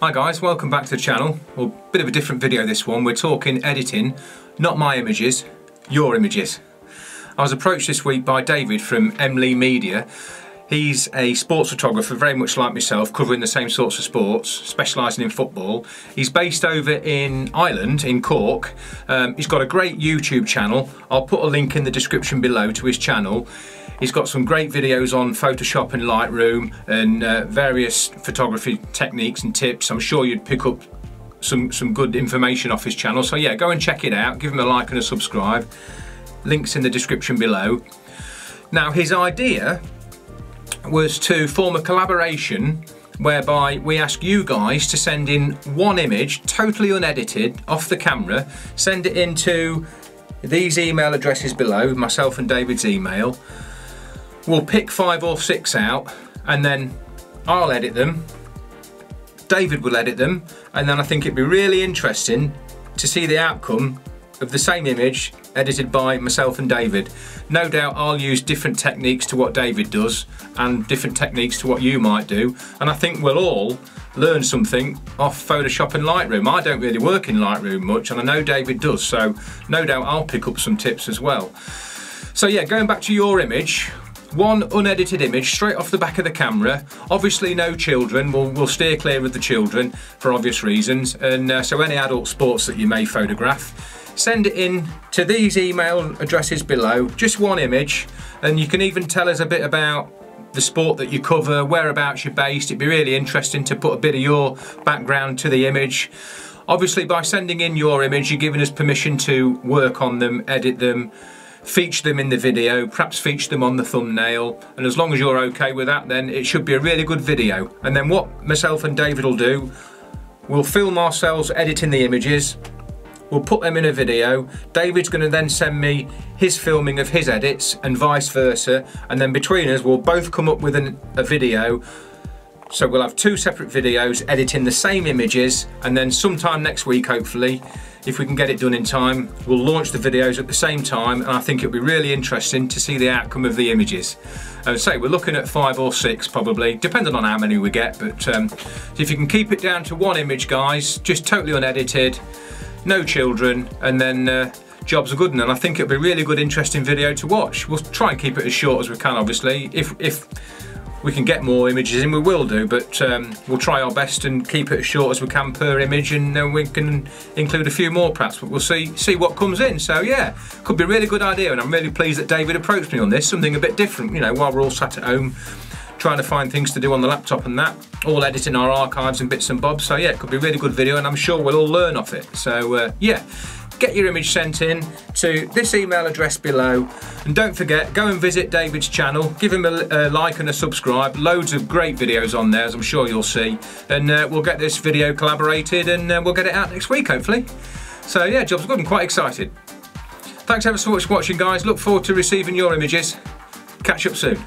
Hi guys, welcome back to the channel. Well, bit of a different video this one. We're talking editing, not my images, your images. I was approached this week by David from M.Lee.Media. He's a sports photographer, very much like myself, covering the same sorts of sports, specialising in football. He's based over in Ireland, in Cork. Um, he's got a great YouTube channel. I'll put a link in the description below to his channel. He's got some great videos on Photoshop and Lightroom and uh, various photography techniques and tips. I'm sure you'd pick up some, some good information off his channel. So yeah, go and check it out. Give him a like and a subscribe. Links in the description below. Now his idea was to form a collaboration whereby we ask you guys to send in one image, totally unedited, off the camera, send it into these email addresses below, myself and David's email, We'll pick five or six out and then I'll edit them. David will edit them and then I think it'd be really interesting to see the outcome of the same image edited by myself and David. No doubt I'll use different techniques to what David does and different techniques to what you might do and I think we'll all learn something off Photoshop and Lightroom. I don't really work in Lightroom much and I know David does so no doubt I'll pick up some tips as well. So yeah, going back to your image, one unedited image straight off the back of the camera. Obviously no children, we'll, we'll steer clear of the children for obvious reasons. And uh, so any adult sports that you may photograph, send it in to these email addresses below, just one image. And you can even tell us a bit about the sport that you cover, whereabouts you're based. It'd be really interesting to put a bit of your background to the image. Obviously by sending in your image, you're giving us permission to work on them, edit them, feature them in the video, perhaps feature them on the thumbnail, and as long as you're okay with that, then it should be a really good video. And then what myself and David will do, we'll film ourselves editing the images, we'll put them in a video, David's going to then send me his filming of his edits, and vice versa, and then between us we'll both come up with an, a video so we'll have two separate videos editing the same images and then sometime next week hopefully if we can get it done in time, we'll launch the videos at the same time and I think it'll be really interesting to see the outcome of the images. I say, we're looking at five or six probably, depending on how many we get, but um, if you can keep it down to one image guys, just totally unedited, no children, and then uh, jobs are good and I think it'll be really good interesting video to watch. We'll try and keep it as short as we can obviously. If, if we can get more images in, we will do, but um, we'll try our best and keep it as short as we can per image and then we can include a few more perhaps, but we'll see see what comes in. So yeah, could be a really good idea and I'm really pleased that David approached me on this, something a bit different, you know, while we're all sat at home trying to find things to do on the laptop and that, all editing our archives and bits and bobs. So yeah, it could be a really good video and I'm sure we'll all learn off it. So uh, yeah, get your image sent in to this email address below. And don't forget, go and visit David's channel, give him a, a like and a subscribe. Loads of great videos on there, as I'm sure you'll see. And uh, we'll get this video collaborated and uh, we'll get it out next week, hopefully. So yeah, job's good, I'm quite excited. Thanks ever so much for watching, guys. Look forward to receiving your images. Catch up soon.